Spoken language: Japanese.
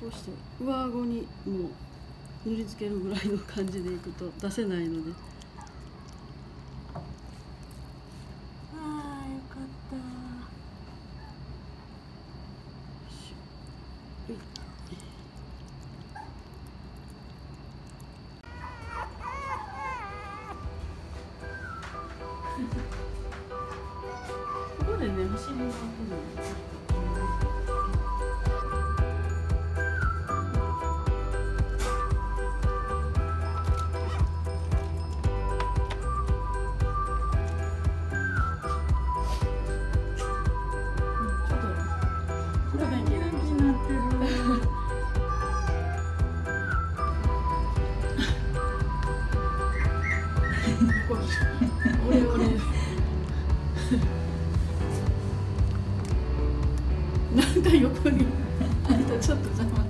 こうして上顎にもう塗りつけるぐらいの感じでいくと出せないので。ああよかったなんか横に。あんたちょっと邪魔